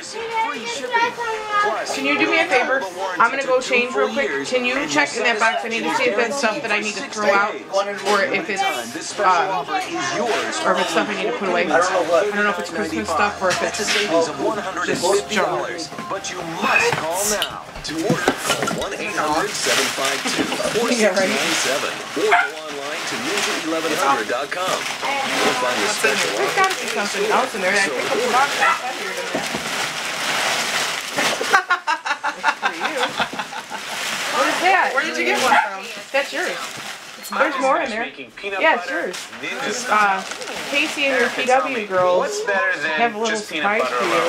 receive free shipping. Plus, Can you do me a favor? I'm gonna go change real quick. Can you check in that box? I need to see if that's stuff that I need to throw out, or if it's uh, yours. or if it's stuff I need to put away. I don't know what. I don't know if it's Christmas stuff or if it's just junk. But you must call now. To order, call 1-800-752-4697 or go online to ninja1100.com. You'll find the special There's offer. gotta be something else in there. I picked up the box. That's heavier than that. It's for you. What is that? Where did you get one from? That's yours. There's more in there. Making peanut Yeah, it's yours. ninja Uh, Casey and your PW girls What's better than have a little just surprise for you.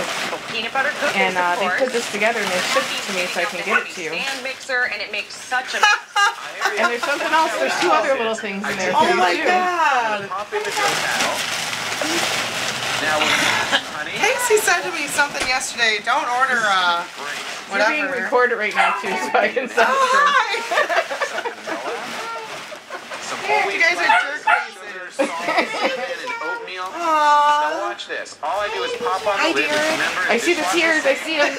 Peanut butter cookies, And uh, they put this together and they shipped it to me so I can get it to you. Stand mixer, and it makes such a. And there's something else. There's two other little things in there Oh my too. god. Pop in the dough paddle. Now, when, honey, Casey said to me something yesterday. Don't order uh You're being recorded right now too, so I can send it to Oh, them. hi. some You guys are jerk sugar, faces. salt, cinnamon, and oatmeal. Now watch this. All I do is pop on the Hi, lid. Derek. Remember, I see the tears. I see them.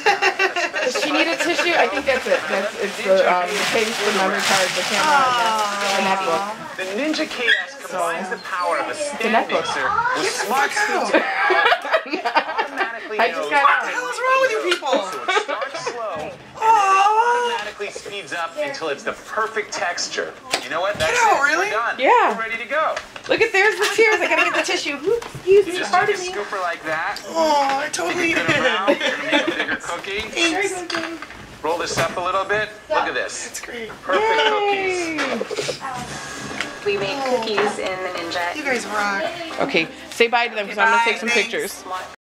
Does she need a tissue? I think that's it. That's it's the um, the case, the memory card, the camera, and that, and. The Ninja KS combines the power of a stand netbook. mixer with the smart fuck out. automatically I just knows got What the hell is wrong with you people? Speeds up until it's the perfect texture. You know what? That's out, it. really? We're done. Yeah. We're ready to go. Look at there's the tears. I gotta get the tissue. Oops, Excuse You me. just take Pardon a me. scooper like that. Oh, I totally Spin did. it around. You're gonna make a bigger cookie. Thanks. Roll this up a little bit. Look at this. It's great. Perfect cookies. Yay. We make oh. cookies in the Ninja. You guys rock. Okay, say bye to them because I'm gonna take some pictures. Smart.